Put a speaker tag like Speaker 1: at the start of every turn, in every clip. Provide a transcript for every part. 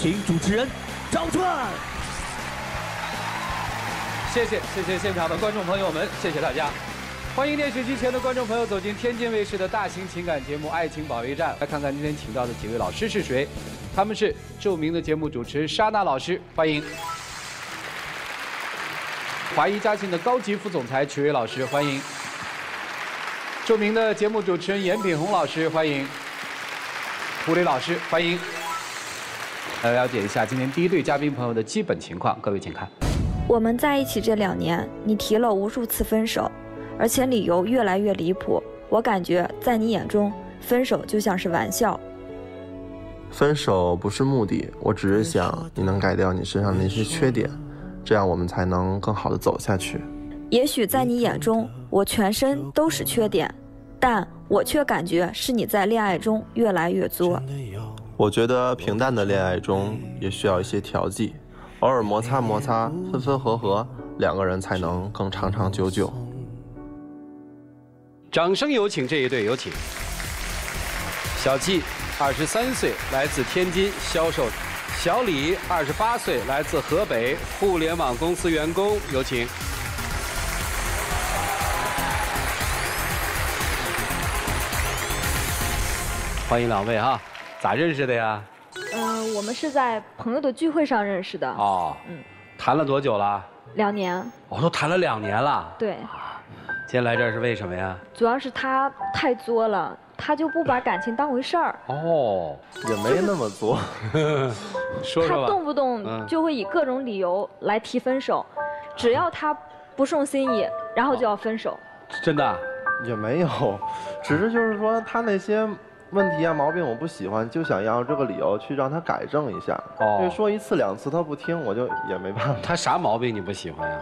Speaker 1: 请主持人张川。
Speaker 2: 谢谢谢谢现场的观众朋友们，谢谢大家。欢迎电视机前的观众朋友走进天津卫视的大型情感节目《爱情保卫战》，来看看今天请到的几位老师是谁。他们是著名的节目主持莎娜老师，欢迎；华谊嘉信的高级副总裁曲伟老师，欢迎；著名的节目主持人严炳宏老师，欢迎；胡磊老师，欢迎。来了解一下今天第一对嘉宾朋友的基本情况，各位请看。
Speaker 3: 我们在一起这两年，你提了无数次分手，而且理由越来越离谱。我感觉在你眼中，分手就像是玩笑。
Speaker 4: 分手不是目的，我只是想你能改掉你身上的那些缺点，这样我们才能更好的走下去。
Speaker 3: 也许在你眼中，我全身都是缺点，但我却感觉是你在恋爱中越来越作。
Speaker 4: 我觉得平淡的恋爱中也需要一些调剂，偶尔摩擦摩擦，分分合合，两个人才能更长长久久。
Speaker 2: 掌声有请这一对，有请。小季，二十三岁，来自天津销售；小李，二十八岁，来自河北互联网公司员工，有请。欢迎两位哈。咋认识的呀？
Speaker 3: 嗯，我们是在朋友的聚会上认识的。哦，
Speaker 2: 嗯，谈了多久了？
Speaker 3: 两年。
Speaker 2: 哦，都谈了两年了。
Speaker 3: 对。
Speaker 2: 今天来这儿是为什么呀？
Speaker 3: 主要是他太作了，他就不把感情当回事儿。哦，
Speaker 4: 也没那么作。
Speaker 2: 说说
Speaker 3: 他动不动就会以各种理由来提分手，只要他不顺心意，然后就要分手。
Speaker 2: 真的？
Speaker 4: 也没有，只是就是说他那些。问题啊，毛病我不喜欢，就想要这个理由去让他改正一下。哦，因为说一次两次他不听，我就也没办法。
Speaker 2: 他啥毛病你不喜欢呀？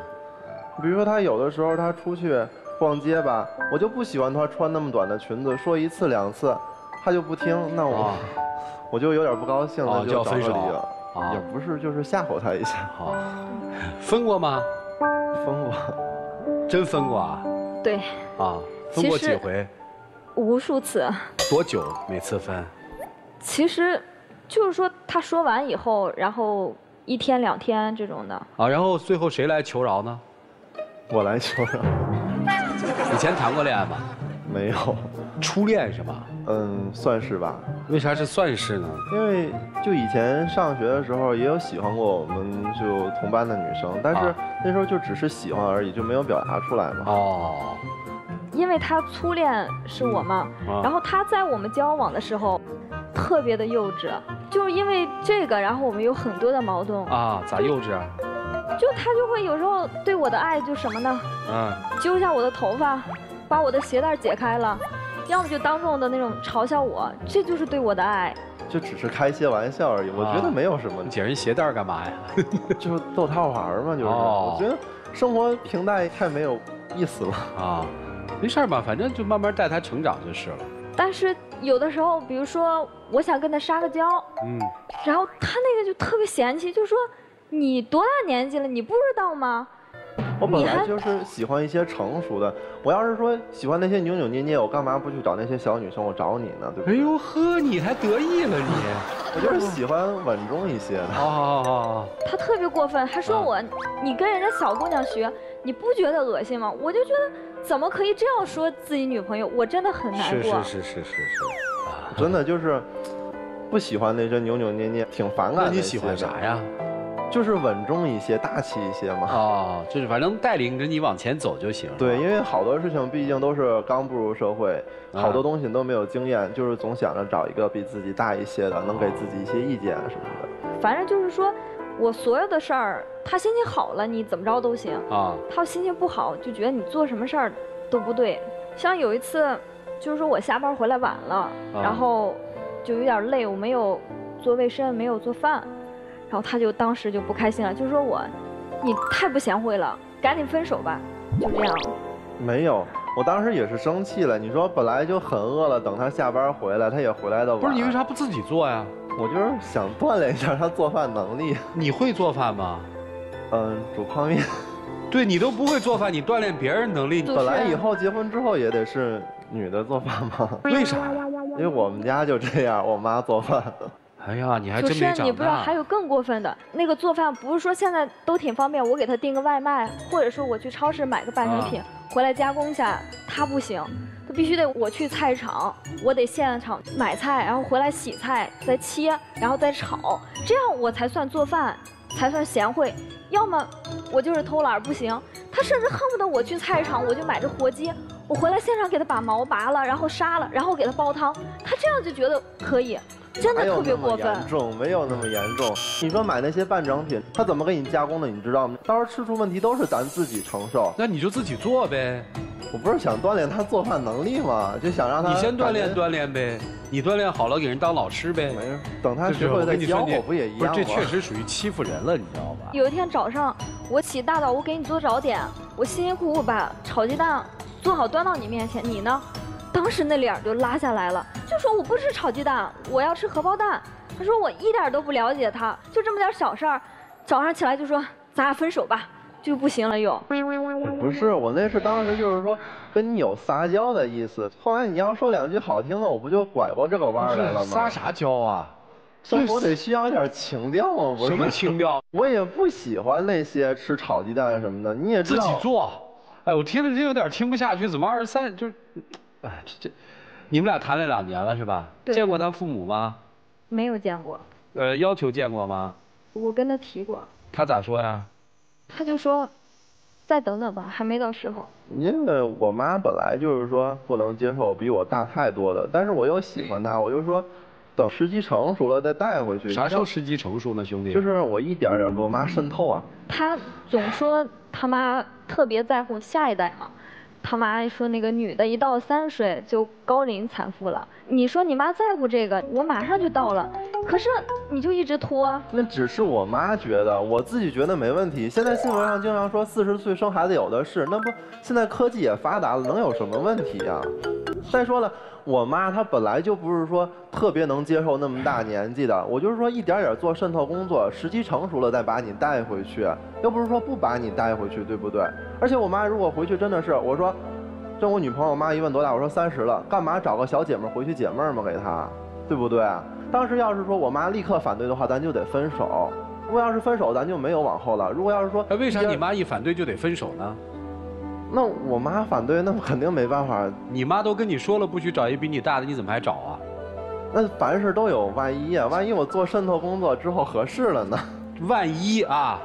Speaker 4: 比如说他有的时候他出去逛街吧，我就不喜欢他穿那么短的裙子。说一次两次，他就不听，那我 我就有点不高兴了，就找个理由。也不是，就是吓唬他一下。好，
Speaker 2: 分过吗？
Speaker 4: 分过，
Speaker 2: 真分过啊？
Speaker 3: 对。啊，
Speaker 2: 分过几回？
Speaker 3: 无数次，
Speaker 2: 多久每次分？
Speaker 3: 其实，就是说他说完以后，然后一天两天这种的。
Speaker 2: 啊，然后最后谁来求饶呢？
Speaker 4: 我来求饶。
Speaker 2: 以前谈过恋爱吗？
Speaker 4: 没有。
Speaker 2: 初恋是吧？
Speaker 4: 嗯，算是吧。
Speaker 2: 为啥是算是呢？
Speaker 4: 因为就以前上学的时候也有喜欢过我们就同班的女生，但是那时候就只是喜欢而已，就没有表达出来嘛。哦。
Speaker 3: 因为他初恋是我嘛，然后他在我们交往的时候，特别的幼稚，就是因为这个，然后我们有很多的矛盾
Speaker 2: 啊。咋幼稚啊？
Speaker 3: 就他就会有时候对我的爱就什么呢？嗯，揪一下我的头发，把我的鞋带解开了，要么就当众的那种嘲笑我，这就是对我的爱。
Speaker 4: 就只是开些玩笑而已，我觉得没有什么。
Speaker 2: 解人鞋带干嘛呀？
Speaker 4: 就是逗他玩嘛，就是。我觉得生活平淡太没有意思了啊。
Speaker 2: 没事吧，反正就慢慢带他成长就是了。
Speaker 3: 但是有的时候，比如说我想跟他撒个娇，嗯，然后他那个就特别嫌弃，就说你多大年纪了，你不知道吗？
Speaker 4: 我本来就是喜欢一些成熟的。我要是说喜欢那些扭扭捏捏，我干嘛不去找那些小女生？我找你呢，对不对？哎呦
Speaker 2: 呵，你还得意了你？
Speaker 4: 我就是喜欢稳重一些的。哦
Speaker 3: 他特别过分，还说我你跟人家小姑娘学，你不觉得恶心吗？我就觉得。怎么可以这样说自己女朋友？我真的很难
Speaker 2: 过。是是是是是是，
Speaker 4: 真的就是不喜欢那些扭扭捏捏，挺反感的。
Speaker 2: 你喜欢啥呀？
Speaker 4: 就是稳重一些、大气一些嘛。哦，
Speaker 2: 就是反正带领着你往前走就行。
Speaker 4: 对，因为好多事情毕竟都是刚步入社会，好多东西都没有经验，就是总想着找一个比自己大一些的，能给自己一些意见什么的。
Speaker 3: 反正就是说。我所有的事儿，他心情好了，你怎么着都行啊。他心情不好，就觉得你做什么事儿都不对。像有一次，就是说我下班回来晚了，然后就有点累，我没有做卫生，没有做饭，然后他就当时就不开心了，就说我，你太不贤惠了，赶紧分手吧，就这样。
Speaker 4: 没有，我当时也是生气了。你说本来就很饿了，等他下班回来，他也回来的晚。
Speaker 2: 不是你为啥不自己做呀？
Speaker 4: 我就是想锻炼一下他做饭能力。
Speaker 2: 你会做饭吗？
Speaker 4: 嗯，煮泡面。
Speaker 2: 对你都不会做饭，你锻炼别人能力。
Speaker 4: 本来以后结婚之后也得是女的做饭吗？
Speaker 2: 为啥？
Speaker 4: 因为我们家就这样，我妈做饭。
Speaker 2: 哎呀，你还真没长
Speaker 3: 大。你不知道还有更过分的，那个做饭不是说现在都挺方便，我给他订个外卖，或者说我去超市买个半成品回来加工一下，他不行，他必须得我去菜市场，我得现场买菜，然后回来洗菜，再切，然后再炒，这样我才算做饭，才算贤惠。要么我就是偷懒不行，他甚至恨不得我去菜市场，我就买只活鸡，我回来现场给他把毛拔了，然后杀了，然后给他煲汤，他这样就觉得可以。真的特别过分，
Speaker 4: 严重没有那么严重。你说买那些半成品，他怎么给你加工的？你知道吗？到时候吃出问题都是咱自己承受。
Speaker 2: 那你就自己做呗。
Speaker 4: 我不是想锻炼他做饭能力吗？就想让他。
Speaker 2: 你先锻炼锻炼呗。你锻炼好了，给人当老师呗。
Speaker 4: 没事等他学会再教我，不也一样吗？
Speaker 2: 这确实属于欺负人了，你知道吧？
Speaker 3: 有一天早上，我起大早，我给你做早点，我辛辛苦苦把炒鸡蛋做好端到你面前，你呢？当时那脸就拉下来了，就说我不吃炒鸡蛋，我要吃荷包蛋。他说我一点都不了解他，就这么点小事儿，早上起来就说咱俩分手吧，就不行了又。
Speaker 4: 不是我那是当时就是说跟你有撒娇的意思，后来你要说两句好听的，我不就拐过这个弯来了吗？
Speaker 2: 撒啥娇啊？
Speaker 4: 生活得需要一点情调啊，不是？
Speaker 2: 什么情调？
Speaker 4: 我也不喜欢那些吃炒鸡蛋什么的，你也
Speaker 2: 自己做。哎，我听着就有点听不下去，怎么二十三就？哎，这，你们俩谈了两年了是吧？见过他父母吗？
Speaker 3: 没有见过。
Speaker 2: 呃，要求见过吗？
Speaker 3: 我跟他提过。
Speaker 2: 他咋说呀？
Speaker 3: 他就说，再等等吧，还没到时候。
Speaker 4: 因为我妈本来就是说不能接受比我大太多的，但是我又喜欢她，我就说，等时机成熟了再带回去。
Speaker 2: 啥时候时机成熟呢，兄弟？
Speaker 4: 就是我一点点给我妈渗透啊。
Speaker 3: 他总说他妈特别在乎下一代嘛。他妈说那个女的一到三十岁就高龄产妇了。你说你妈在乎这个，我马上就到了，可是你就一直拖。
Speaker 4: 那只是我妈觉得，我自己觉得没问题。现在新闻上经常说四十岁生孩子有的是，那不现在科技也发达了，能有什么问题呀？再说了。我妈她本来就不是说特别能接受那么大 年纪的，我就是说一点点做渗透工作，时机成熟了再把你带回去，又不是说不把你带回去，对不对？而且我妈如果回去真的是，我说，这我女朋友，我妈一问多大，我说三十了，干嘛找个小姐妹回去解闷嘛？给她，对不对？当时要是说我妈立刻反对的话，咱就得分手。如果要是分手，咱就没有往后了。如果要是说，
Speaker 2: 为啥你妈一反对就得分手呢？
Speaker 4: 那我妈反对，那肯定没办法。
Speaker 2: 你妈都跟你说了，不许找一比你大的，你怎么还找啊？
Speaker 4: 那凡事都有万一啊，万一我做渗透工作之后合适了呢？
Speaker 2: 万一啊，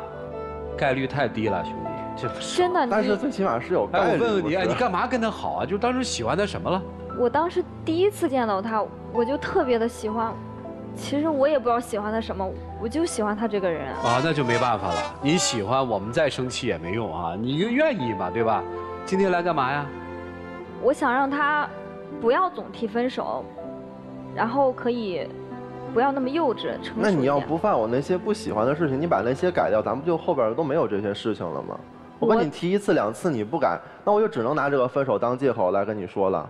Speaker 2: 概率太低了，兄弟。
Speaker 3: 这真的，
Speaker 4: 但是最起码是有概
Speaker 2: 率。我问问你，哎，你干嘛跟他好啊？就当时喜欢他什么了？
Speaker 3: 我当时第一次见到他，我就特别的喜欢。其实我也不知道喜欢他什么，我就喜欢他这个人
Speaker 2: 啊，那就没办法了。你喜欢我们再生气也没用啊，你愿意嘛，对吧？今天来干嘛呀？
Speaker 3: 我想让他不要总提分手，然后可以不要那么幼稚。
Speaker 4: 那你要不犯我那些不喜欢的事情，你把那些改掉，咱不就后边都没有这些事情了吗？我跟你提一次两次你不改，那我就只能拿这个分手当借口来跟你说了。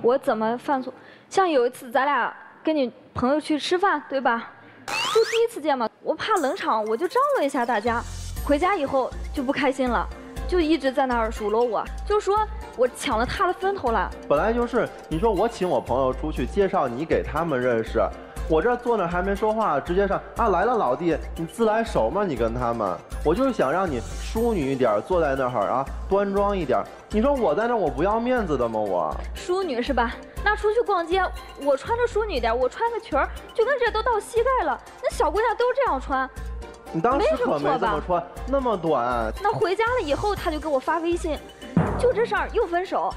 Speaker 3: 我怎么犯错？像有一次咱俩。跟你朋友去吃饭，对吧？就第一次见嘛，我怕冷场，我就张罗一下大家。回家以后就不开心了，就一直在那儿数落我，就说我抢了他的风头了。
Speaker 4: 本来就是，你说我请我朋友出去介绍你给他们认识，我这坐那还没说话，直接上啊来了老弟，你自来熟吗？你跟他们，我就是想让你淑女一点，坐在那儿啊，端庄一点。你说我在那我不要面子的吗？我
Speaker 3: 淑女是吧？那出去逛街，我穿着淑女点，我穿个裙儿，就跟这都到膝盖了。那小姑娘都这样穿，
Speaker 4: 你当时可没这么穿，那么短。
Speaker 3: 那回家了以后，他就给我发微信，就这事儿又分手。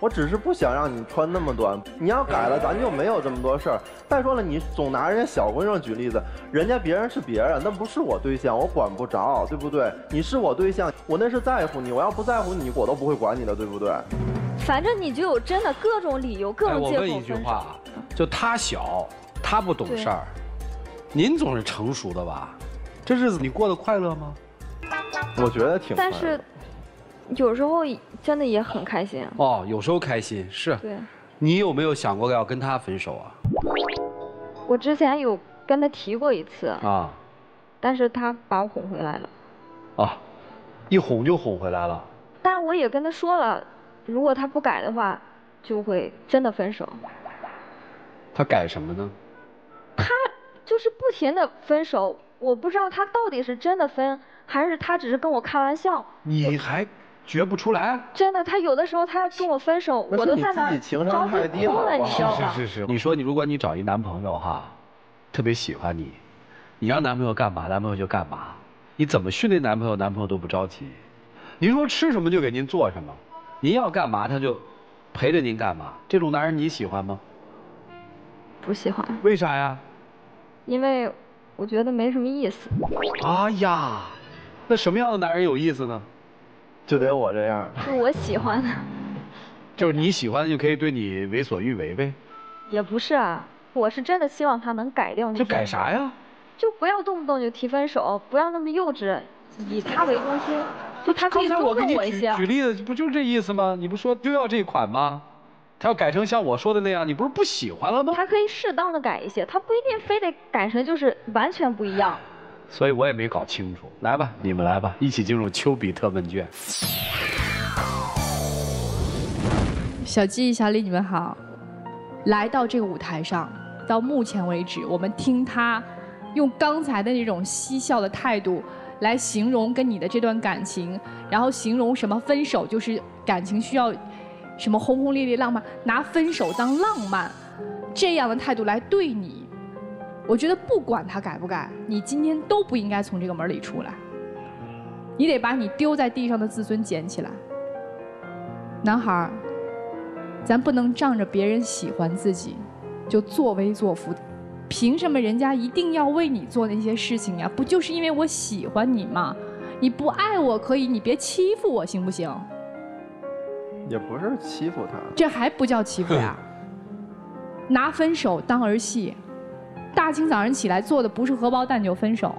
Speaker 4: 我只是不想让你穿那么短，你要改了，咱就没有这么多事儿。再说了，你总拿人家小姑娘举例子，人家别人是别人，那不是我对象，我管不着，对不对？你是我对象，我那是在乎你，我要不在乎你，我都不会管你的，对不对？
Speaker 3: 反正你就有真的各种理由，各种借口。
Speaker 2: 我问一句话，就他小，他不懂事儿，您总是成熟的吧？这日子你过得快乐吗？
Speaker 4: 我觉得挺。
Speaker 3: 但是，有时候真的也很开心。
Speaker 2: 哦，有时候开心是。
Speaker 3: 对。
Speaker 2: 你有没有想过要跟他分手啊？
Speaker 3: 我之前有跟他提过一次啊，但是他把我哄回来了。啊，
Speaker 2: 一哄就哄回来了。
Speaker 3: 但我也跟他说了。如果他不改的话，就会真的分手。
Speaker 2: 他改什么呢？
Speaker 3: 他就是不停的分手，我不知道他到底是真的分，还是他只是跟我开玩笑。
Speaker 2: 你还觉不出来？
Speaker 3: 真的，他有的时候他要跟我分手，我都在那
Speaker 4: 情商太低了，
Speaker 3: 你知道吗？
Speaker 2: 是是是，你说你如果你找一男朋友哈，特别喜欢你，你让男朋友干嘛，男朋友就干嘛。你怎么训练男朋友，男朋友都不着急。您说吃什么就给您做什么，您要干嘛他就陪着您干嘛。这种男人你喜欢吗？
Speaker 3: 不喜欢。
Speaker 2: 为啥呀？
Speaker 3: 因为我觉得没什么意思。
Speaker 2: 哎呀，那什么样的男人有意思呢？
Speaker 4: 就得我这样。
Speaker 3: 是我喜欢的。
Speaker 2: 就是你喜欢的就可以对你为所欲为呗。
Speaker 3: 也不是啊，我是真的希望他能改掉那
Speaker 2: 这改啥呀？
Speaker 3: 就不要动不动就提分手，不要那么幼稚，以他为中心。就他可以
Speaker 2: 我一些
Speaker 3: 举
Speaker 2: 举例子，不就是这意思吗？你不说就要这款吗？他要改成像我说的那样，你不是不喜欢了吗？
Speaker 3: 他可以适当的改一些，他不一定非得改成就是完全不一样。
Speaker 2: 所以我也没搞清楚。来吧，你们来吧，一起进入丘比特问卷。
Speaker 5: 小鸡、小李，你们好。来到这个舞台上，到目前为止，我们听他用刚才的那种嬉笑的态度。来形容跟你的这段感情，然后形容什么分手就是感情需要什么轰轰烈烈浪漫，拿分手当浪漫，这样的态度来对你，我觉得不管他改不改，你今天都不应该从这个门里出来，你得把你丢在地上的自尊捡起来。男孩咱不能仗着别人喜欢自己，就作威作福。凭什么人家一定要为你做那些事情呀？不就是因为我喜欢你吗？你不爱我可以，你别欺负我行不行？
Speaker 4: 也不是欺负他，
Speaker 5: 这还不叫欺负呀？拿分手当儿戏，大清早上起来做的不是荷包蛋就分手，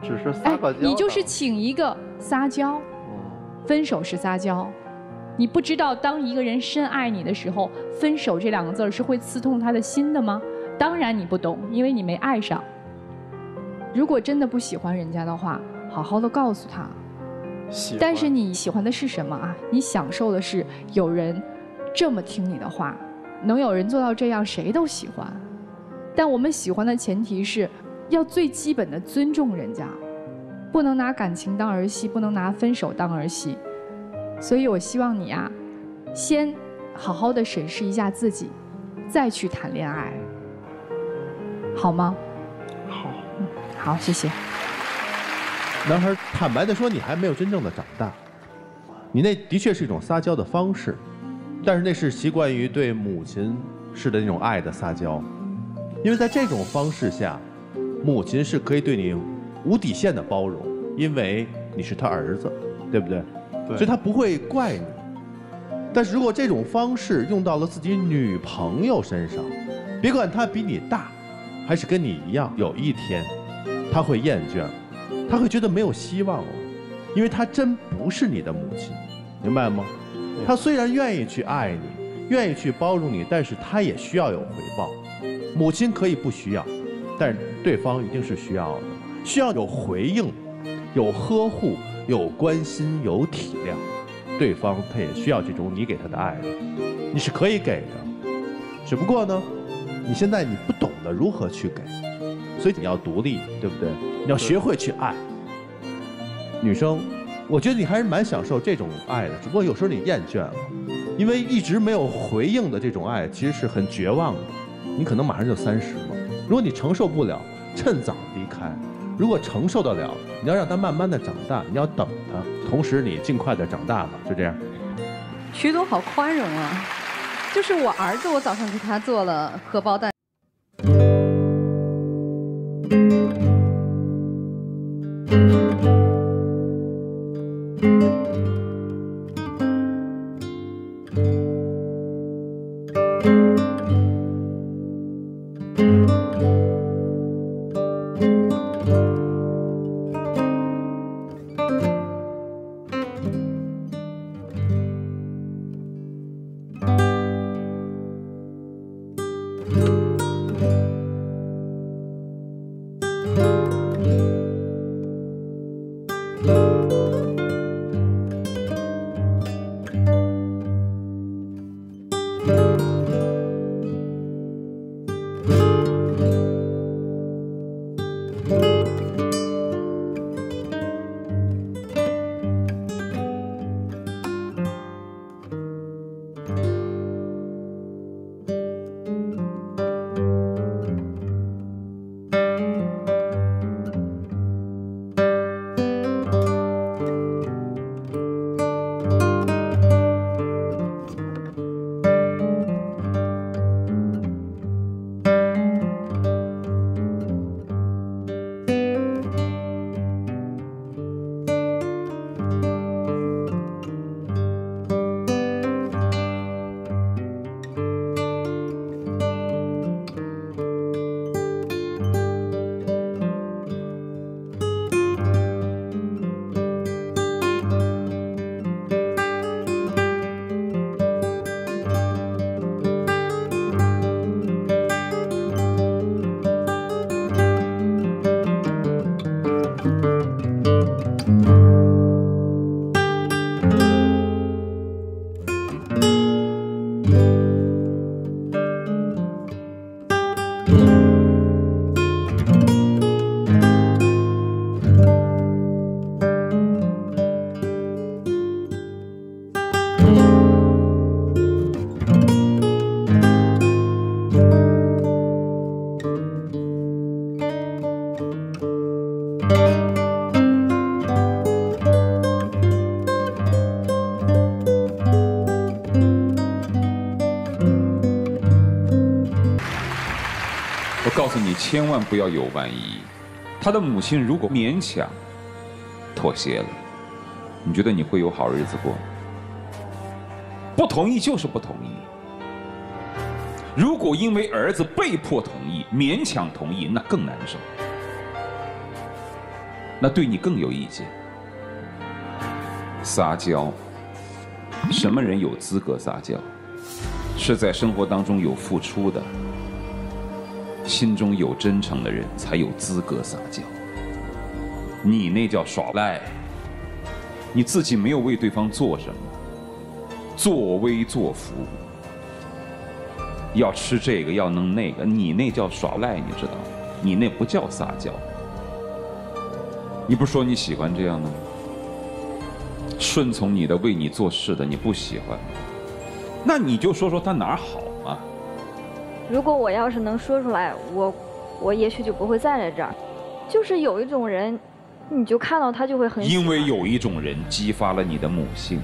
Speaker 4: 只是撒个娇。
Speaker 5: 你就是请一个撒娇，分手是撒娇。你不知道，当一个人深爱你的时候，分手这两个字是会刺痛他的心的吗？当然你不懂，因为你没爱上。如果真的不喜欢人家的话，好好的告诉他。但是你喜欢的是什么啊？你享受的是有人这么听你的话，能有人做到这样，谁都喜欢。但我们喜欢的前提是要最基本的尊重人家，不能拿感情当儿戏，不能拿分手当儿戏。所以，我希望你啊，先好好的审视一下自己，再去谈恋爱，好吗？
Speaker 4: 好，
Speaker 5: 好，谢谢。
Speaker 6: 男孩坦白的说：“你还没有真正的长大，你那的确是一种撒娇的方式，但是那是习惯于对母亲式的那种爱的撒娇，因为在这种方式下，母亲是可以对你无底线的包容，因为你是他儿子，对不对？”所以他不会怪你，但是如果这种方式用到了自己女朋友身上，别管她比你大，还是跟你一样，有一天，他会厌倦，他会觉得没有希望了，因为他真不是你的母亲，明白吗？他虽然愿意去爱你，愿意去包容你，但是他也需要有回报。母亲可以不需要，但对方一定是需要的，需要有回应，有呵护。有关心，有体谅，对方他也需要这种你给他的爱，你是可以给的，只不过呢，你现在你不懂得如何去给，所以你要独立，对不对？你要学会去爱。女生，我觉得你还是蛮享受这种爱的，只不过有时候你厌倦了，因为一直没有回应的这种爱，其实是很绝望的。你可能马上就三十了，如果你承受不了，趁早离开。如果承受得了，你要让他慢慢的长大，你要等他，同时你尽快的长大吧，就这样。
Speaker 7: 徐总好宽容啊，就是我儿子，我早上给他做了荷包蛋。
Speaker 8: 我告诉你，千万不要有万一。他的母亲如果勉强妥协了，你觉得你会有好日子过？不同意就是不同意，如果因为儿子被迫同意，勉强同意，那更难受。那对你更有意见。撒娇，什么人有资格撒娇？是在生活当中有付出的。心中有真诚的人才有资格撒娇，你那叫耍赖。你自己没有为对方做什么，作威作福，要吃这个要弄那个，你那叫耍赖，你知道吗？你那不叫撒娇。你不是说你喜欢这样的吗？顺从你的、为你做事的，你不喜欢，那你就说说他哪儿好。
Speaker 3: 如果我要是能说出来，我，我也许就不会站在这儿。就是有一种人，你就看到他就会很。
Speaker 8: 因为有一种人激发了你的母性，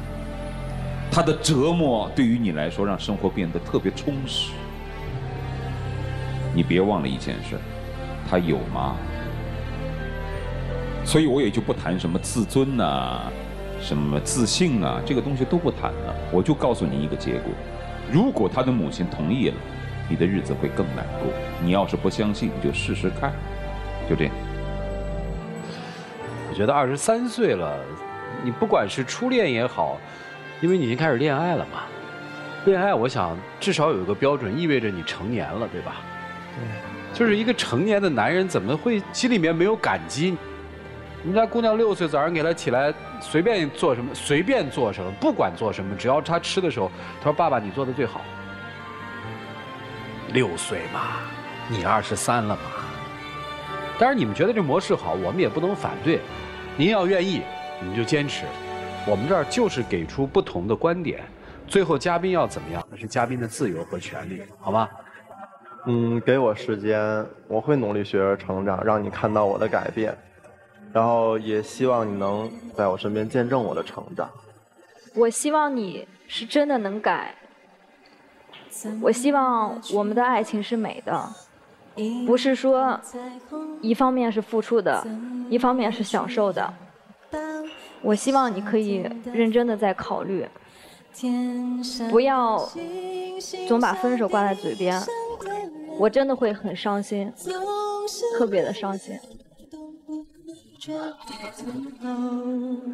Speaker 8: 他的折磨对于你来说让生活变得特别充实。你别忘了一件事，他有吗？所以我也就不谈什么自尊呐，什么自信啊，这个东西都不谈了。我就告诉你一个结果：如果他的母亲同意了。你的日子会更难过。你要是不相信，你就试试看，就这样。
Speaker 2: 我觉得二十三岁了，你不管是初恋也好，因为你已经开始恋爱了嘛。恋爱，我想至少有一个标准，意味着你成年了，对吧？对。就是一个成年的男人，怎么会心里面没有感激？我们家姑娘六岁，早上给她起来，随便做什么，随便做什么，不管做什么，只要她吃的时候，她说：“爸爸，你做的最好。”六岁嘛，你二十三了嘛。当然，你们觉得这模式好，我们也不能反对。您要愿意，你就坚持。我们这儿就是给出不同的观点，最后嘉宾要怎么样，那是嘉宾的自由和权利，好吧？
Speaker 4: 嗯，给我时间，我会努力学着成长，让你看到我的改变。然后也希望你能在我身边见证我的成长。
Speaker 3: 我希望你是真的能改。我希望我们的爱情是美的，不是说一方面是付出的，一方面是享受的。我希望你可以认真的在考虑，不要总把分手挂在嘴边，我真的会很伤心，特别的伤心。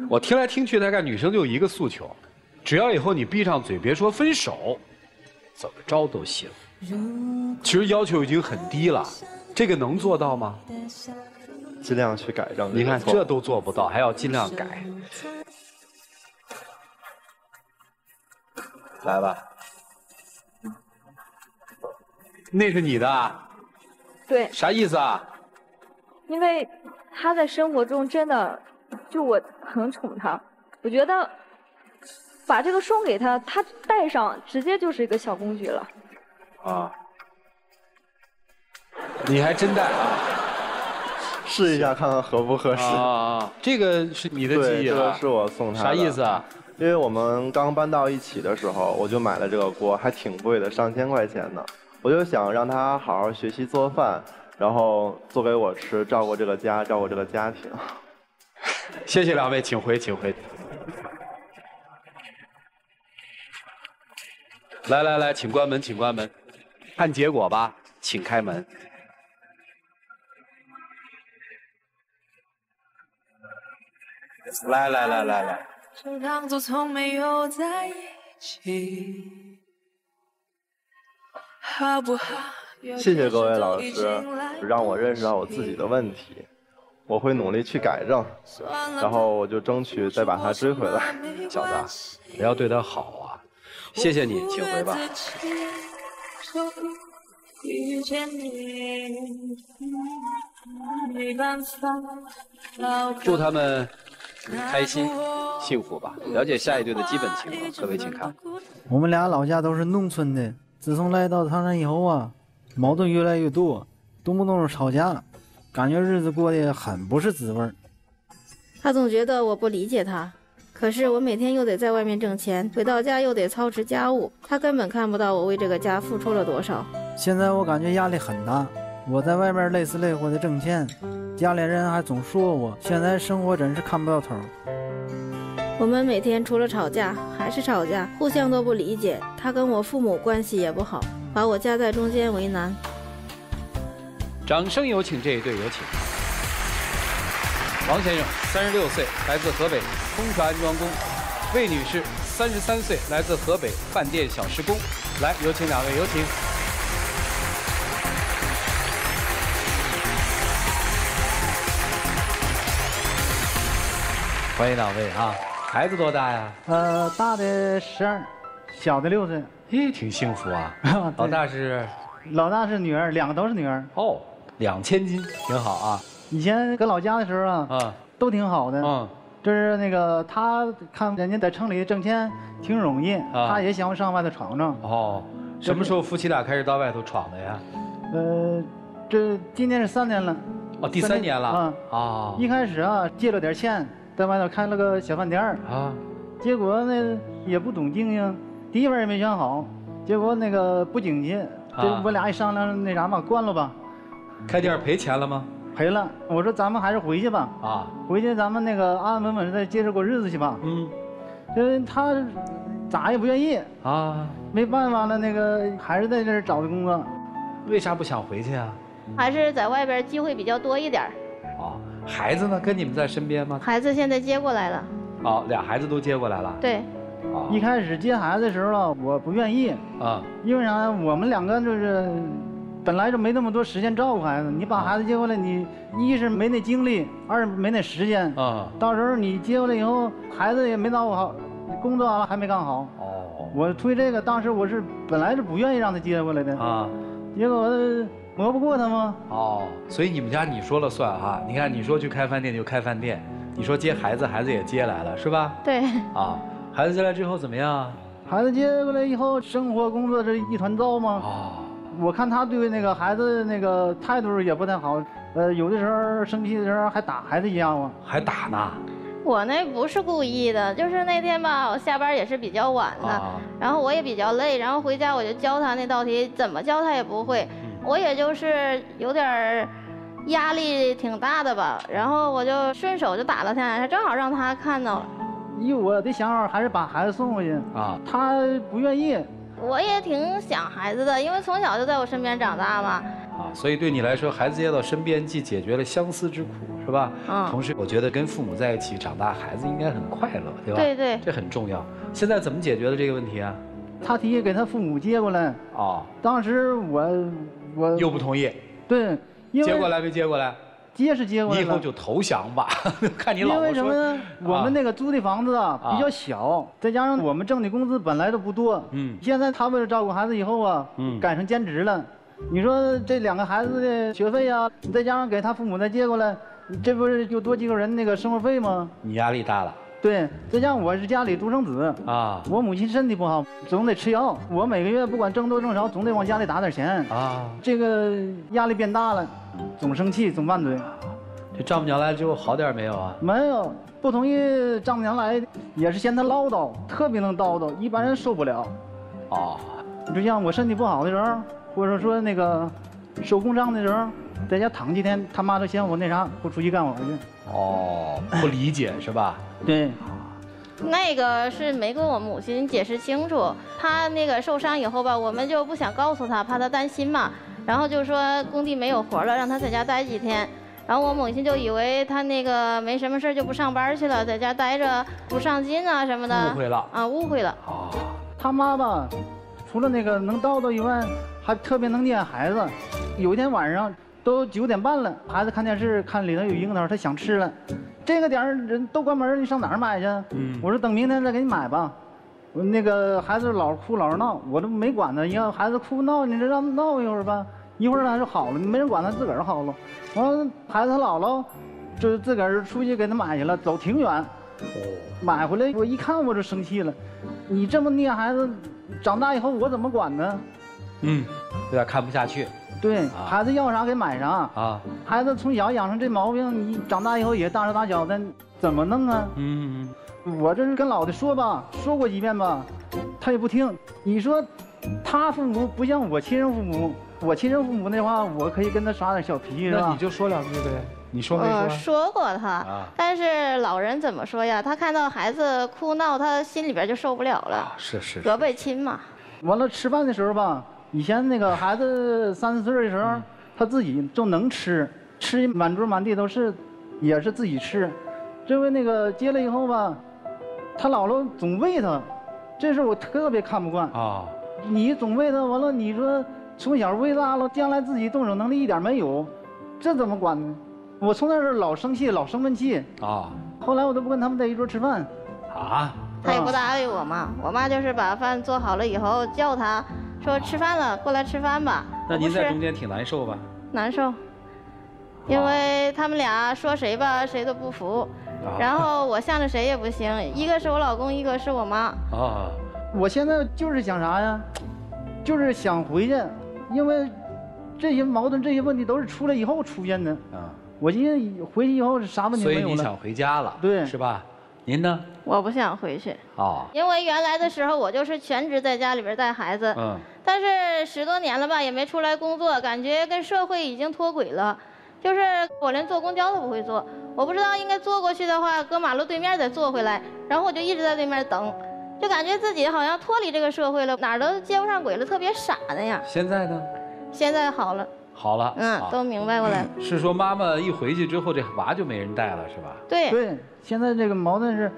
Speaker 2: 我听来听去，大概女生就一个诉求，只要以后你闭上嘴别说分手。怎么着都行，其实要求已经很低了，这个能做到吗？
Speaker 4: 尽量去改正。
Speaker 2: 你看这都做不到，还要尽量改。来吧，那是你的。
Speaker 3: 对。
Speaker 2: 啥意思啊？
Speaker 3: 因为他在生活中真的，就我很宠他，我觉得。把这个送给他，他戴上直接就是一个小公举了。啊，
Speaker 2: 你还真戴啊？
Speaker 4: 试一下看看合不合适。
Speaker 2: 啊，这个是你的记忆
Speaker 4: 了。这个是我送他的。
Speaker 2: 啥意思啊？
Speaker 4: 因为我们刚搬到一起的时候，我就买了这个锅，还挺贵的，上千块钱呢。我就想让他好好学习做饭，然后做给我吃，照顾这个家，照顾这个家庭。
Speaker 2: 谢谢两位，请回，请回。来来来，请关门，请关门，看结果吧，请开门。来来来来来。
Speaker 4: 谢谢各位老师，让我认识到我自己的问题，我会努力去改正，然后我就争取再把他追回来。
Speaker 2: 小子，你要对他好啊。谢谢你，请回吧。祝他们开心幸福吧。了解下一对的基本情况，各位请看。
Speaker 9: 我们俩老家都是农村的，自从来到唐山以后啊，矛盾越来越多，动不动就吵架，感觉日子过得很不是滋味儿
Speaker 10: 他总觉得我不理解他。可是我每天又得在外面挣钱，回到家又得操持家务，他根本看不到我为这个家付出了多少。
Speaker 9: 现在我感觉压力很大，我在外面累死累活的挣钱，家里人还总说我，现在生活真是看不到头。
Speaker 10: 我们每天除了吵架还是吵架，互相都不理解。他跟我父母关系也不好，把我夹在中间为难。
Speaker 2: 掌声有请这一对，有请王先生，三十六岁，来自河北空调安装工；魏女士，三十三岁，来自河北饭店小时工。来，有请两位，有请。欢迎两位啊！孩子多大呀？
Speaker 9: 呃，大的十二，小的六岁。
Speaker 2: 咦，挺幸福啊！老大是？
Speaker 9: 老大是女儿，两个都是女儿。
Speaker 2: 哦。两千斤挺好啊！
Speaker 9: 以前搁老家的时候啊，啊，都挺好的。嗯，就是那个他看人家在城里挣钱挺容易，他也想上外头闯闯。哦，
Speaker 2: 什么时候夫妻俩开始到外头闯的呀？
Speaker 9: 呃，这今年是三年了。哦，
Speaker 2: 第三年了。嗯
Speaker 9: 啊！一开始啊，借了点钱，在外头开了个小饭店啊，结果呢也不懂经营，地方也没选好，结果那个不景气，这我俩一商量，那啥吧，关了吧。
Speaker 2: 开店赔钱了吗？
Speaker 9: 赔了。我说咱们还是回去吧。啊，回去咱们那个安安稳稳的接着过日子去吧。嗯，就是他咋也不愿意啊。没办法了，那个还是在这儿找的工作。
Speaker 2: 为啥不想回去啊？
Speaker 10: 还是在外边机会比较多一点。
Speaker 2: 哦，孩子呢？跟你们在身边吗？
Speaker 10: 孩子现在接过来了。哦，
Speaker 2: 俩孩子都接过来了。
Speaker 10: 对。
Speaker 9: 一开始接孩子的时候我不愿意啊，因为啥？我们两个就是。本来就没那么多时间照顾孩子，你把孩子接过来，你一是没那精力，二没那时间啊。到时候你接过来以后，孩子也没照顾好，工作完了还没干好。哦。我推这个，当时我是本来是不愿意让他接过来的啊，结果磨不过他吗？哦。
Speaker 2: 所以你们家你说了算哈？你看你说去开饭店就开饭店，你说接孩子，孩子也接来了，是吧？
Speaker 10: 对。
Speaker 2: 啊，孩子接来之后怎么样？
Speaker 9: 孩子接过来以后，生活工作这一团糟吗？哦。我看他对那个孩子那个态度也不太好，呃，有的时候生气的时候还打孩子一样吗，
Speaker 2: 还打呢。
Speaker 10: 我那不是故意的，就是那天吧，我下班也是比较晚的，然后我也比较累，然后回家我就教他那道题，怎么教他也不会，我也就是有点儿压力挺大的吧，然后我就顺手就打了他两下，正好让他看到了。
Speaker 9: 以我的想法，还是把孩子送回去啊，他不愿意。
Speaker 10: 我也挺想孩子的，因为从小就在我身边长大嘛。
Speaker 2: 啊，所以对你来说，孩子接到身边，既解决了相思之苦，是吧？嗯。同时，我觉得跟父母在一起长大，孩子应该很快乐，对吧？
Speaker 10: 对对。
Speaker 2: 这很重要。现在怎么解决的这个问题啊？
Speaker 9: 他提议给他父母接过来。啊。当时我我
Speaker 2: 又不同意。
Speaker 9: 对。
Speaker 2: 接过来没接过来？
Speaker 9: 接是接过来
Speaker 2: 了。以后就投降吧，看你老婆
Speaker 9: 说。因为什么呢？我们那个租的房子啊比较小，再加上我们挣的工资本来都不多。嗯。现在他为了照顾孩子以后啊，嗯，改成兼职了。你说这两个孩子的学费啊，再加上给他父母再接过来，这不是就多几个人那个生活费吗？
Speaker 2: 你压力大了。
Speaker 9: 对，再加上我是家里独生子啊，我母亲身体不好，总得吃药。我每个月不管挣多挣少，总得往家里打点钱啊。这个压力变大了。总生气，总拌嘴。
Speaker 2: 这丈母娘来了之后好点没有啊？
Speaker 9: 没有，不同意丈母娘来，也是嫌她唠叨，特别能叨叨，一般人受不了。哦，就像我身体不好的时候，或者说那个收工伤的时候，在家躺几天，他妈都嫌我那啥，不出去干活去。
Speaker 2: 哦，不理解是吧？
Speaker 9: 对。
Speaker 10: 那个是没跟我母亲解释清楚，他那个受伤以后吧，我们就不想告诉他，怕他担心嘛。然后就说工地没有活了，让他在家待几天。然后我母亲就以为他那个没什么事就不上班去了，在家待着不上进啊什么的。
Speaker 2: 误会了
Speaker 10: 啊，误会了。啊，
Speaker 9: 他妈吧，除了那个能叨叨以外，还特别能念孩子。有一天晚上都九点半了，孩子看电视看里头有樱桃，他想吃了。这个点儿人都关门，你上哪儿买去？嗯，我说等明天再给你买吧。那个孩子老哭老闹，我都没管他，要孩子哭闹，你这让闹一会儿吧。一会儿他就好了，没人管他，自个儿好了。完了，孩子他姥姥就自个儿出去给他买去了，走挺远。买回来我一看我就生气了，你这么溺孩子，长大以后我怎么管呢？
Speaker 2: 嗯，有点看不下去。
Speaker 9: 对，孩子要啥给买啥啊。孩子从小养成这毛病，你长大以后也大手大脚的，怎么弄啊？嗯，我这是跟老的说吧，说过几遍吧，他也不听。你说他父母不像我亲生父母。我亲生父母的话，我可以跟他耍点小脾气，是吧？
Speaker 2: 那你就说两句呗。你说没说？
Speaker 10: 我说过他，但是老人怎么说呀？他看到孩子哭闹，他心里边就受不了了。
Speaker 2: 是是。
Speaker 10: 隔辈亲嘛。
Speaker 9: 完了吃饭的时候吧，以前那个孩子三四岁的时候，他自己就能吃，吃满桌满地都是，也是自己吃。这回那个接了以后吧，他姥姥总喂他，这事我特别看不惯啊。你总喂他，完了你说从小喂大了，将来自己动手能力一点没有，这怎么管呢？我从那时候老生气，老生闷气啊。后来我都不跟他们在一桌吃饭。啊？
Speaker 10: 他也不搭理我嘛。我妈就是把饭做好了以后叫他，说吃饭了，过来吃饭吧。
Speaker 2: 那您在中间挺难受吧？
Speaker 10: 难受，因为他们俩说谁吧，谁都不服。然后我向着谁也不行，一个是我老公，一个是我妈。啊。
Speaker 9: 我现在就是想啥呀？就是想回去，因为这些矛盾、这些问题都是出来以后出现的。啊。我今天回去以后是啥问题
Speaker 2: 没有了？所以你想回家了，
Speaker 9: 对，
Speaker 2: 是吧？您呢？
Speaker 10: 我不想回去。哦。因为原来的时候我就是全职在家里边带孩子。嗯。但是十多年了吧，也没出来工作，感觉跟社会已经脱轨了。就是我连坐公交都不会坐，我不知道应该坐过去的话，搁马路对面再坐回来，然后我就一直在对面等，就感觉自己好像脱离这个社会了，哪儿都接不上轨了，特别傻那样。
Speaker 2: 现在呢？
Speaker 10: 现在好了。
Speaker 2: 好了，
Speaker 10: 嗯，都明白过来了。
Speaker 2: 是说妈妈一回去之后，这娃就没人带了，是吧？
Speaker 10: 对
Speaker 9: 对，现在这个矛盾是，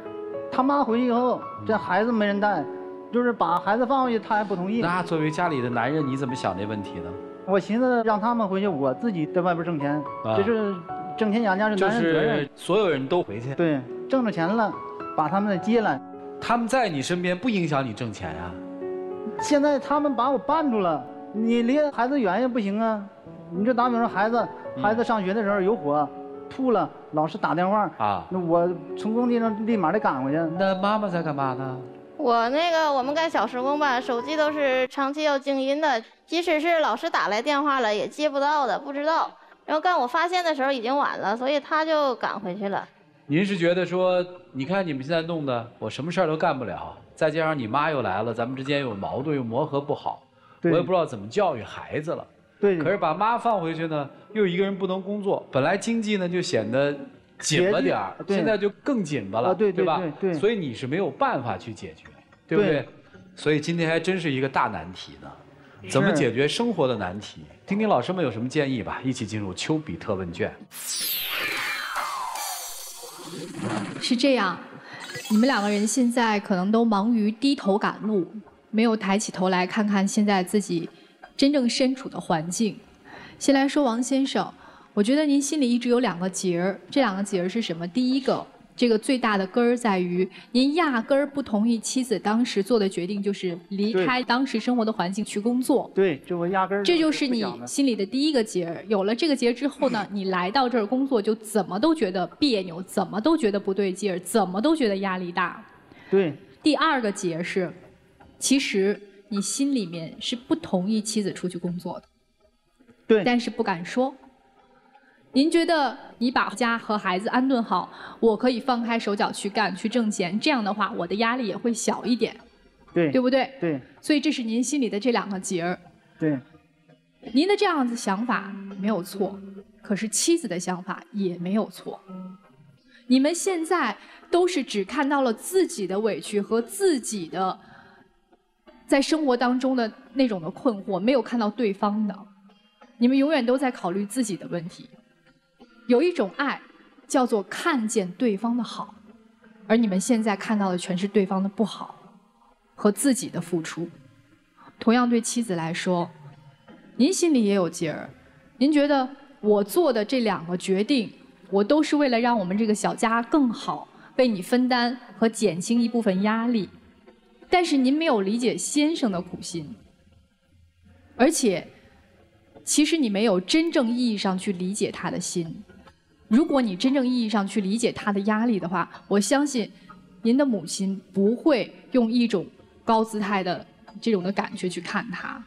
Speaker 9: 他妈回去以后，这孩子没人带，就是把孩子放回去，他还不同意。
Speaker 2: 那作为家里的男人，你怎么想这问题呢？
Speaker 9: 我寻思让他们回去，我自己在外边挣钱，这是挣钱养家是男人责任。
Speaker 2: 所有人都回去。
Speaker 9: 对，挣着钱了，把他们接来。
Speaker 2: 他们在你身边不影响你挣钱呀？
Speaker 9: 现在他们把我绊住了，你离孩子远也不行啊。你就打比方说，孩子孩子上学的时候有火，吐了，老师打电话啊，那我从工地上立马得赶回去。
Speaker 2: 那妈妈在干嘛呢？
Speaker 10: 我那个我们干小时工吧，手机都是长期要静音的，即使是老师打来电话了也接不到的，不知道。然后干我发现的时候已经晚了，所以他就赶回去了。
Speaker 2: 您是觉得说，你看你们现在弄的，我什么事儿都干不了，再加上你妈又来了，咱们之间有矛盾又磨合不好，我也不知道怎么教育孩子了。
Speaker 9: 对，
Speaker 2: 可是把妈放回去呢，又一个人不能工作，本来经济呢就显得紧了点儿，现在就更紧巴了，
Speaker 9: 对
Speaker 2: 吧？
Speaker 9: 对，
Speaker 2: 所以你是没有办法去解决，对不对？所以今天还真是一个大难题呢，怎么解决生活的难题？听听老师们有什么建议吧。一起进入丘比特问卷。
Speaker 5: 是这样，你们两个人现在可能都忙于低头赶路，没有抬起头来看看现在自己。真正身处的环境，先来说王先生，我觉得您心里一直有两个结儿，这两个结儿是什么？第一个，这个最大的根儿在于您压根儿不同意妻子当时做的决定，就是离开当时生活的环境去工作。
Speaker 9: 对，这我压根儿。
Speaker 5: 这就是你心里的第一个结儿。有了这个结儿之后呢，你来到这儿工作就怎么都觉得别扭，怎么都觉得不对劲儿，怎么都觉得压力大。
Speaker 9: 对。
Speaker 5: 第二个结是，其实。你心里面是不同意妻子出去工作的，
Speaker 9: 对，
Speaker 5: 但是不敢说。您觉得你把家和孩子安顿好，我可以放开手脚去干去挣钱，这样的话我的压力也会小一点，
Speaker 9: 对，
Speaker 5: 对不对？
Speaker 9: 对。
Speaker 5: 所以这是您心里的这两个结儿。
Speaker 9: 对。
Speaker 5: 您的这样子想法没有错，可是妻子的想法也没有错。你们现在都是只看到了自己的委屈和自己的。在生活当中的那种的困惑，没有看到对方的，你们永远都在考虑自己的问题。有一种爱，叫做看见对方的好，而你们现在看到的全是对方的不好和自己的付出。同样对妻子来说，您心里也有结儿，您觉得我做的这两个决定，我都是为了让我们这个小家更好，为你分担和减轻一部分压力。但是您没有理解先生的苦心，而且，其实你没有真正意义上去理解他的心。如果你真正意义上去理解他的压力的话，我相信，您的母亲不会用一种高姿态的这种的感觉去看他。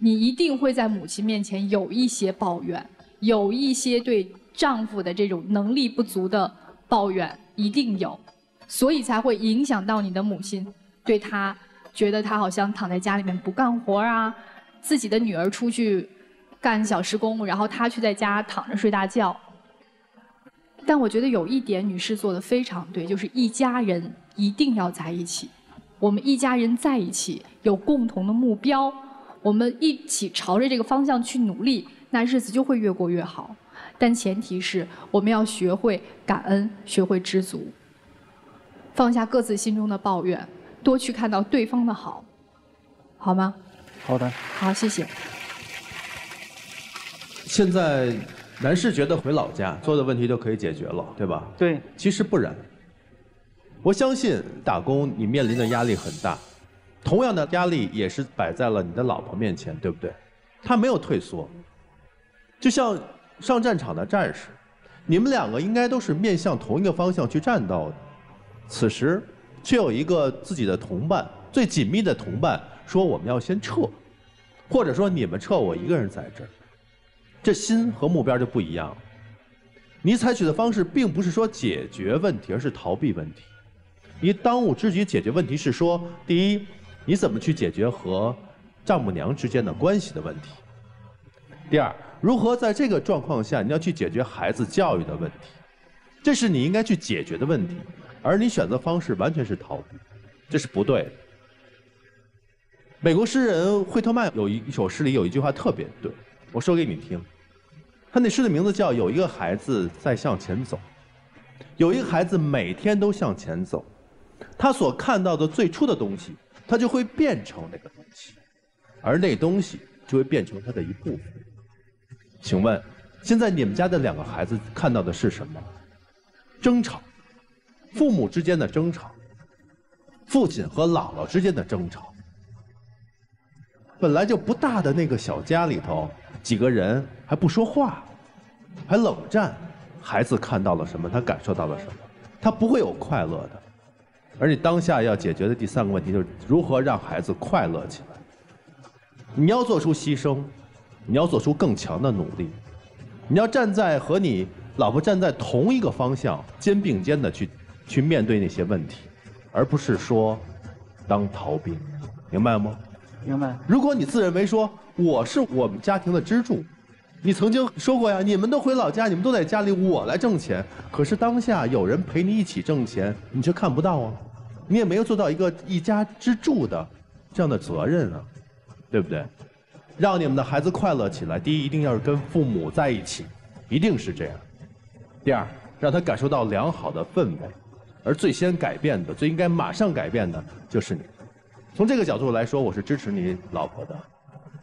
Speaker 5: 你一定会在母亲面前有一些抱怨，有一些对丈夫的这种能力不足的抱怨，一定有，所以才会影响到你的母亲。对他觉得他好像躺在家里面不干活啊，自己的女儿出去干小时工，然后他却在家躺着睡大觉。但我觉得有一点，女士做的非常对，就是一家人一定要在一起。我们一家人在一起，有共同的目标，我们一起朝着这个方向去努力，那日子就会越过越好。但前提是我们要学会感恩，学会知足，放下各自心中的抱怨，多去看到对方的好，好吗？
Speaker 9: 好的。
Speaker 5: 好，谢谢。
Speaker 6: 现在。男士觉得回老家所有的问题都可以解决了，对吧？
Speaker 9: 对。
Speaker 6: 其实不然。我相信打工你面临的压力很大，同样的压力也是摆在了你的老婆面前，对不对？她没有退缩。就像上战场的战士，你们两个应该都是面向同一个方向去战斗的。此时，却有一个自己的同伴，最紧密的同伴说：“我们要先撤，或者说你们撤，我一个人在这儿。”这心和目标就不一样了。你采取的方式并不是说解决问题，而是逃避问题。你当务之急解决问题是说：第一，你怎么去解决和丈母娘之间的关系的问题；第二，如何在这个状况下你要去解决孩子教育的问题。这是你应该去解决的问题，而你选择方式完全是逃避，这是不对的。美国诗人惠特曼有一一首诗里有一句话特别对，我说给你听。他那诗的名字叫《有一个孩子在向前走》，有一个孩子每天都向前走，他所看到的最初的东西，他就会变成那个东西，而那东西就会变成他的一部分。请问，现在你们家的两个孩子看到的是什么？争吵，父母之间的争吵，父亲和姥姥之间的争吵。本来就不大的那个小家里头。几个人还不说话，还冷战，孩子看到了什么？他感受到了什么？他不会有快乐的。而你当下要解决的第三个问题就是如何让孩子快乐起来。你要做出牺牲，你要做出更强的努力，你要站在和你老婆站在同一个方向，肩并肩的去去面对那些问题，而不是说当逃兵，明白吗？
Speaker 9: 明白。
Speaker 6: 如果你自认为说我是我们家庭的支柱，你曾经说过呀，你们都回老家，你们都在家里，我来挣钱。可是当下有人陪你一起挣钱，你却看不到啊，你也没有做到一个一家之柱的这样的责任啊，对不对？让你们的孩子快乐起来，第一一定要是跟父母在一起，一定是这样。第二，让他感受到良好的氛围，而最先改变的、最应该马上改变的就是你。从这个角度来说，我是支持你老婆的。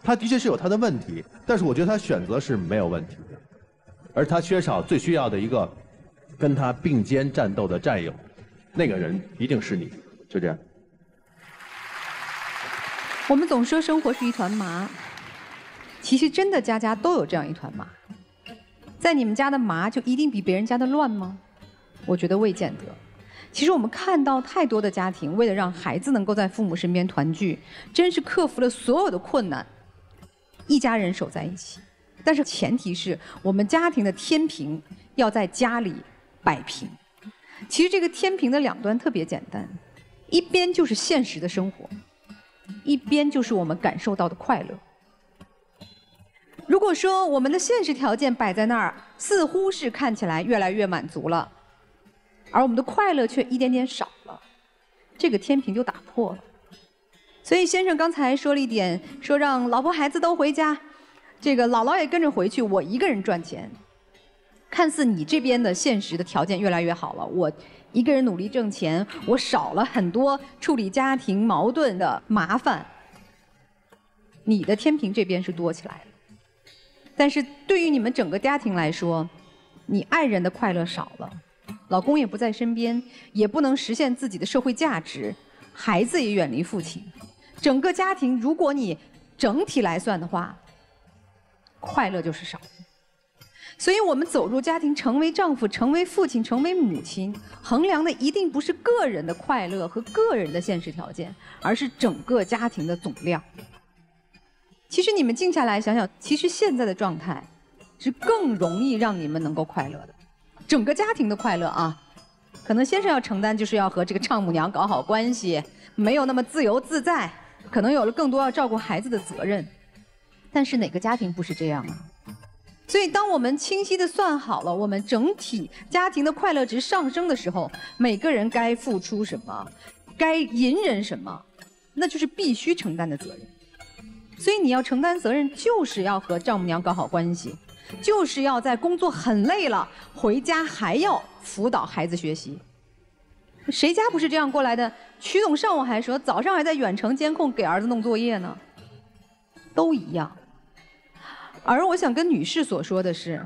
Speaker 6: 她的确是有她的问题，但是我觉得她选择是没有问题的。而她缺少最需要的一个跟她并肩战斗的战友，那个人一定是你。就这样。
Speaker 7: 我们总说生活是一团麻，其实真的家家都有这样一团麻。在你们家的麻就一定比别人家的乱吗？我觉得未见得。其实我们看到太多的家庭，为了让孩子能够在父母身边团聚，真是克服了所有的困难，一家人守在一起。但是前提是我们家庭的天平要在家里摆平。其实这个天平的两端特别简单，一边就是现实的生活，一边就是我们感受到的快乐。如果说我们的现实条件摆在那儿，似乎是看起来越来越满足了。而我们的快乐却一点点少了，这个天平就打破了。所以先生刚才说了一点，说让老婆孩子都回家，这个姥姥也跟着回去，我一个人赚钱。看似你这边的现实的条件越来越好了，我一个人努力挣钱，我少了很多处理家庭矛盾的麻烦。你的天平这边是多起来了，但是对于你们整个家庭来说，你爱人的快乐少了。老公也不在身边，也不能实现自己的社会价值，孩子也远离父亲，整个家庭，如果你整体来算的话，快乐就是少。所以我们走入家庭，成为丈夫，成为父亲，成为母亲，衡量的一定不是个人的快乐和个人的现实条件，而是整个家庭的总量。其实你们静下来想想，其实现在的状态是更容易让你们能够快乐的。整个家庭的快乐啊，可能先生要承担，就是要和这个丈母娘搞好关系，没有那么自由自在，可能有了更多要照顾孩子的责任。但是哪个家庭不是这样啊？所以，当我们清晰的算好了，我们整体家庭的快乐值上升的时候，每个人该付出什么，该隐忍什么，那就是必须承担的责任。所以，你要承担责任，就是要和丈母娘搞好关系，就是要在工作很累了，回家还要辅导孩子学习。谁家不是这样过来的？曲总上午还说，早上还在远程监控给儿子弄作业呢，都一样。而我想跟女士所说的是，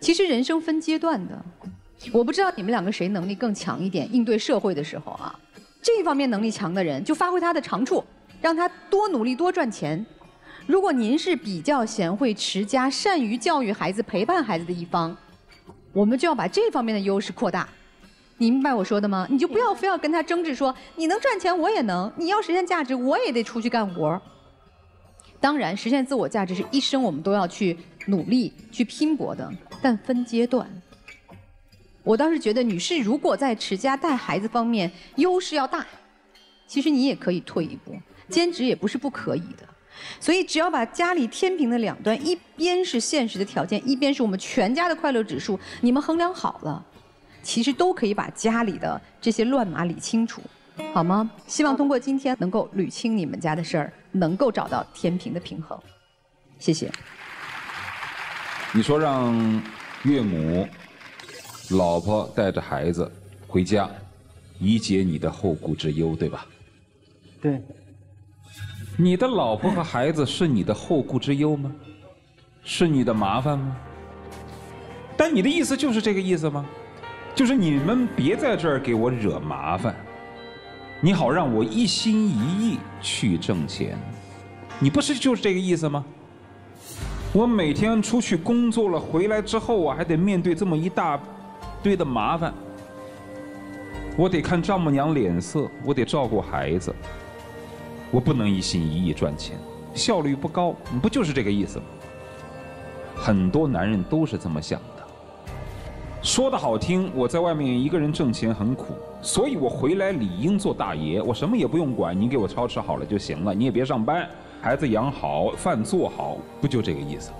Speaker 7: 其实人生分阶段的，我不知道你们两个谁能力更强一点，应对社会的时候啊，这一方面能力强的人就发挥他的长处，让他多努力多赚钱。如果您是比较贤惠持家、善于教育孩子、陪伴孩子的一方，我们就要把这方面的优势扩大。你明白我说的吗？你就不要非要跟他争执说，你能赚钱我也能，你要实现价值我也得出去干活。当然，实现自我价值是一生我们都要去努力、去拼搏的，但分阶段。我倒是觉得，女士如果在持家带孩子方面优势要大，其实你也可以退一步，兼职也不是不可以的。所以，只要把家里天平的两端，一边是现实的条件，一边是我们全家的快乐指数，你们衡量好了，其实都可以把家里的这些乱码理清楚。好吗？希望通过今天能够捋清你们家的事儿，能够找到天平的平衡。谢谢。
Speaker 8: 你说让岳母、老婆带着孩子回家，以解你的后顾之忧，对吧？
Speaker 9: 对。
Speaker 8: 你的老婆和孩子是你的后顾之忧吗？是你的麻烦吗？但你的意思就是这个意思吗？就是你们别在这儿给我惹麻烦。你好，让我一心一意去挣钱，你不是就是这个意思吗？我每天出去工作了，回来之后我还得面对这么一大堆的麻烦，我得看丈母娘脸色，我得照顾孩子，我不能一心一意赚钱，效率不高，你不就是这个意思吗？很多男人都是这么想的。说的好听，我在外面一个人挣钱很苦，所以我回来理应做大爷，我什么也不用管，你给我操持好了就行了，你也别上班，孩子养好，饭做好，不就这个意思？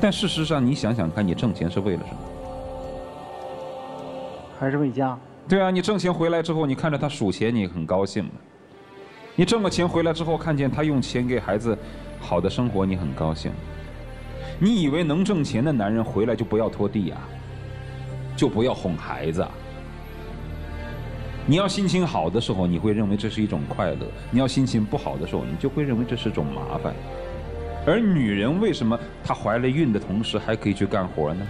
Speaker 8: 但事实上，你想想看，你挣钱是为了什么？
Speaker 9: 还是为家？
Speaker 8: 对啊，你挣钱回来之后，你看着他数钱，你很高兴吗？你挣了钱回来之后，看见他用钱给孩子好的生活，你很高兴。你以为能挣钱的男人回来就不要拖地啊？就不要哄孩子？你要心情好的时候，你会认为这是一种快乐；你要心情不好的时候，你就会认为这是种麻烦。而女人为什么她怀了孕的同时还可以去干活呢？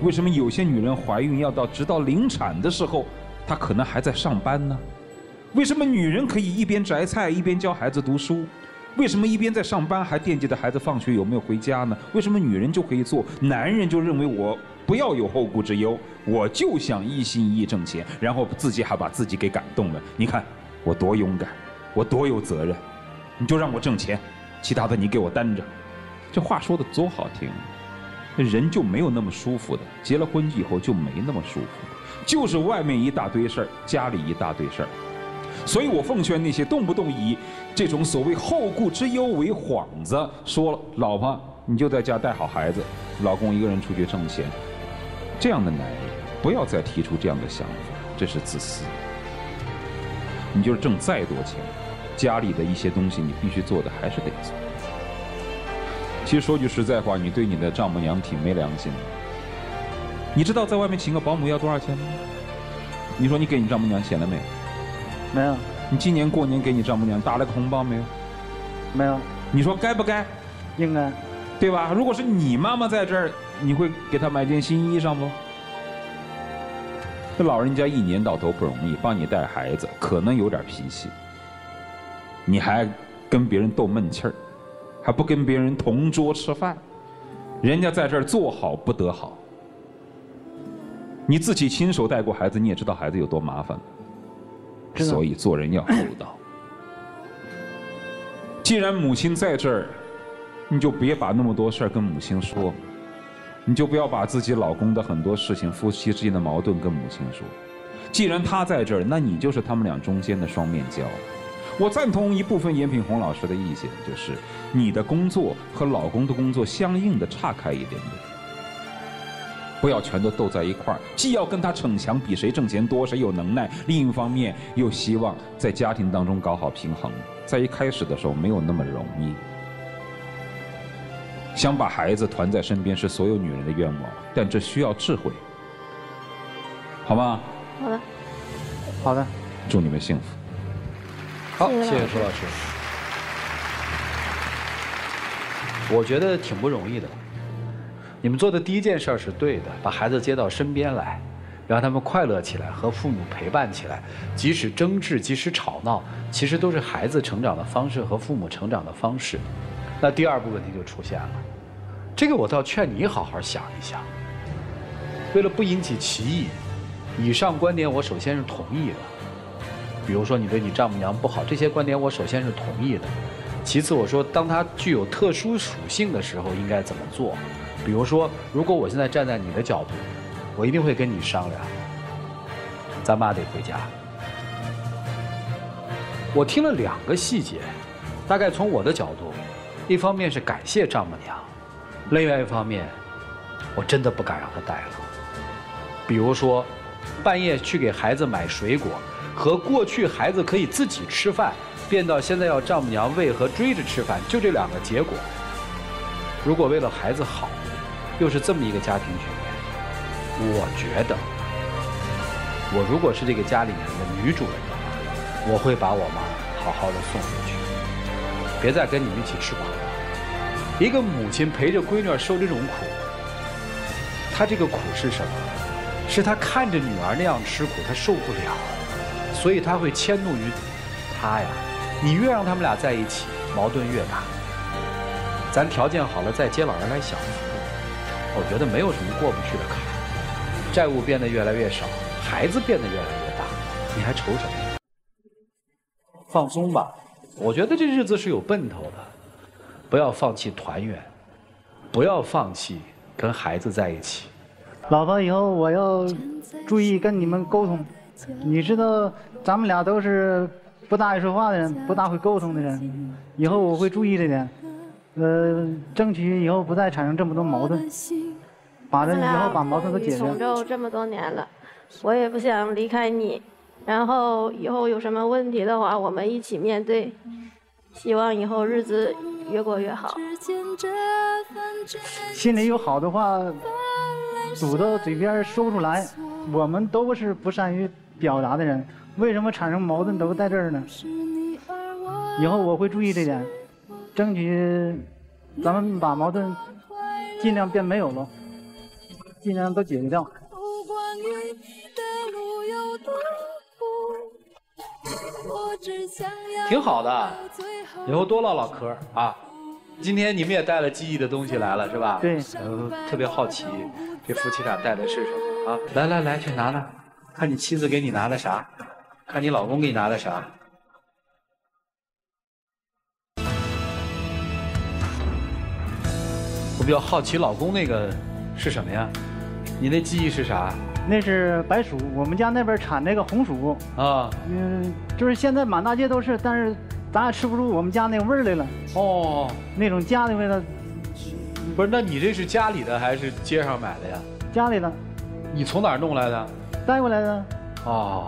Speaker 8: 为什么有些女人怀孕要到直到临产的时候，她可能还在上班呢？为什么女人可以一边摘菜一边教孩子读书？为什么一边在上班还惦记着孩子放学有没有回家呢？为什么女人就可以做，男人就认为我不要有后顾之忧，我就想一心一意挣钱，然后自己还把自己给感动了？你看我多勇敢，我多有责任，你就让我挣钱，其他的你给我担着。这话说的多好听，那人就没有那么舒服的，结了婚以后就没那么舒服，就是外面一大堆事儿，家里一大堆事儿。所以我奉劝那些动不动以这种所谓后顾之忧为幌子，说了老婆你就在家带好孩子，老公一个人出去挣钱，这样的男人不要再提出这样的想法，这是自私。你就是挣再多钱，家里的一些东西你必须做的还是得做。其实说句实在话，你对你的丈母娘挺没良心的。你知道在外面请个保姆要多少钱吗？你说你给你丈母娘钱了没有？
Speaker 9: 没有，
Speaker 8: 你今年过年给你丈母娘打了个红包没有？
Speaker 9: 没有。
Speaker 8: 你说该不该？
Speaker 9: 应该，
Speaker 8: 对吧？如果是你妈妈在这儿，你会给她买件新衣裳不？这老人家一年到头不容易，帮你带孩子，可能有点脾气，你还跟别人斗闷气儿，还不跟别人同桌吃饭，人家在这儿做好不得好。你自己亲手带过孩子，你也知道孩子有多麻烦。所以做人要厚道。既然母亲在这儿，你就别把那么多事儿跟母亲说，你就不要把自己老公的很多事情、夫妻之间的矛盾跟母亲说。既然他在这儿，那你就是他们俩中间的双面胶。我赞同一部分严品红老师的意见，就是你的工作和老公的工作相应的岔开一点点，不要全都斗在一块儿。既要跟他逞强，比谁挣钱多，谁有能耐；另一方面又希望在家庭当中搞好平衡。在一开始的时候没有那么容易。想把孩子团在身边是所有女人的愿望，但这需要智慧，好吗？
Speaker 10: 好的，
Speaker 9: 好的，
Speaker 8: 祝你们幸福。
Speaker 2: 好，谢谢舒老师。我觉得挺不容易的。你们做的第一件事儿是对的，把孩子接到身边来，让他们快乐起来，和父母陪伴起来。即使争执，即使吵闹，其实都是孩子成长的方式和父母成长的方式。那第二步问题就出现了，这个我倒劝你好好想一想。为了不引起歧义，以上观点我首先是同意的。比如说你对你丈母娘不好，这些观点我首先是同意的。其次我说，当他具有特殊属性的时候应该怎么做？比如说，如果我现在站在你的角度，我一定会跟你商量，咱妈得回家。我听了两个细节，大概从我的角度，一方面是感谢丈母娘，另外一方面，我真的不敢让她带了。比如说，半夜去给孩子买水果。和过去孩子可以自己吃饭，变到现在要丈母娘喂和追着吃饭，就这两个结果。如果为了孩子好，又是这么一个家庭局面，我觉得，我如果是这个家里面的女主人的话，我会把我妈好好的送回去，别再跟你们一起吃苦了。一个母亲陪着闺女受这种苦，她这个苦是什么？是她看着女儿那样吃苦，她受不了。所以她会迁怒于她呀，你越让他们俩在一起，矛盾越大。咱条件好了再接老人来享福，我觉得没有什么过不去的坎儿。债务变得越来越少，孩子变得越来越大，你还愁什么？放松吧，我觉得这日子是有奔头的。不要放弃团圆，不要放弃跟孩子在一起。
Speaker 9: 老婆，以后我要注意跟你们沟通。你知道，咱们俩都是不大爱说话的人，不大会沟通的人。以后我会注意这点，呃，争取以后不再产生这么多矛盾，以后把矛盾都解决。
Speaker 10: 这么多年了，我也不想离开你。然后以后有什么问题的话，我们一起面对。希望以后日子越过越好。
Speaker 9: 心里有好的话，堵到嘴边说不出来。我们都是不善于。表达的人为什么产生矛盾都在这儿呢？以后我会注意这点，争取咱们把矛盾尽量变没有了，尽量都解决掉。
Speaker 2: 挺好的，以后多唠唠嗑啊！今天你们也带了记忆的东西来了是吧？
Speaker 9: 对。
Speaker 2: 特别好奇，这夫妻俩带的是什么啊？来来来，去拿拿。看你妻子给你拿的啥？看你老公给你拿的啥？我比较好奇，老公那个是什么呀？你那记忆是啥？
Speaker 9: 那是白薯，我们家那边产那个红薯啊。嗯，就是现在满大街都是，但是咱也吃不出我们家那个味儿来了。哦，那种家的味道。
Speaker 2: 不是，那你这是家里的还是街上买的呀？
Speaker 9: 家里的。
Speaker 2: 你从哪儿弄来的？
Speaker 9: 带过来的，
Speaker 2: 哦，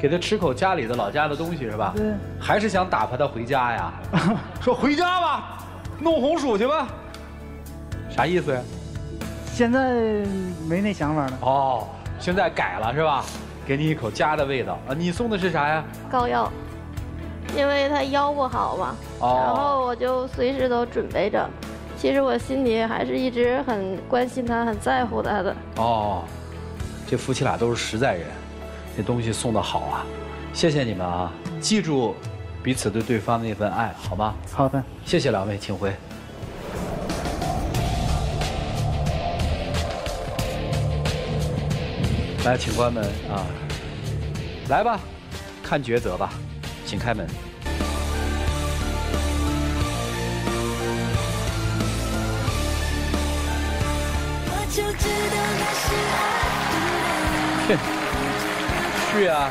Speaker 2: 给他吃口家里的老家的东西是吧？
Speaker 9: 对，
Speaker 2: 还是想打发他回家呀？说回家吧，弄红薯去吧，啥意思呀？
Speaker 9: 现在没那想法了。哦，
Speaker 2: 现在改了是吧？给你一口家的味道啊！你送的是啥呀？
Speaker 10: 膏药，因为他腰不好嘛，然后我就随时都准备着。其实我心里还是一直很关心他，很在乎他的。哦。
Speaker 2: 这夫妻俩都是实在人，这东西送的好啊！谢谢你们啊，记住彼此对对方的那份爱，好吗？
Speaker 9: 好的，
Speaker 2: 谢谢两位，请回。来，请关门啊！来吧，看抉择吧，请开门。我就知道那是爱。是啊。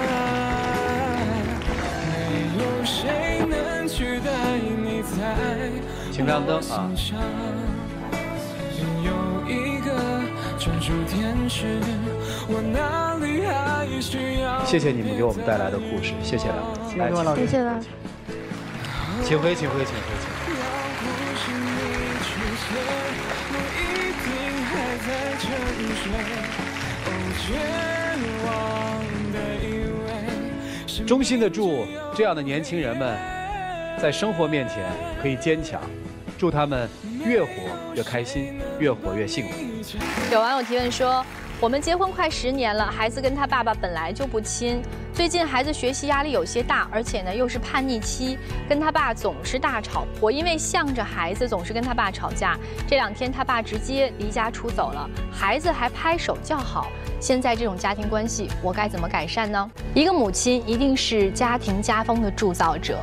Speaker 11: 请亮灯啊！谢谢你们给我们带来的故事，谢谢两位，
Speaker 2: 谢谢老师，谢谢了。
Speaker 11: 请回，请回，请回，请。衷心的祝这样的年轻人们，在生活面前可以坚强，祝他们越活越开心，越活越幸福。
Speaker 5: 有网友提问说。我们结婚快十年了，孩子跟他爸爸本来就不亲。最近孩子学习压力有些大，而且呢又是叛逆期，跟他爸总是大吵。我因为向着孩子，总是跟他爸吵架。这两天他爸直接离家出走了，孩子还拍手叫好。现在这种家庭关系，我该怎么改善呢？一个母亲一定是家庭家风的铸造者。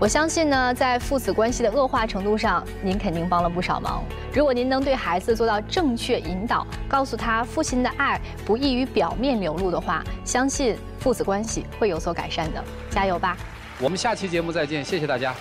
Speaker 5: 我相信呢，在父子关系的恶化程度上，您肯定帮了不少忙。如果您能对孩子做到正确引导，告诉他父亲的爱不易于表面流露的话，相信父子关系会有所改善的。加油吧！
Speaker 11: 我们下期节目再见，谢谢大家。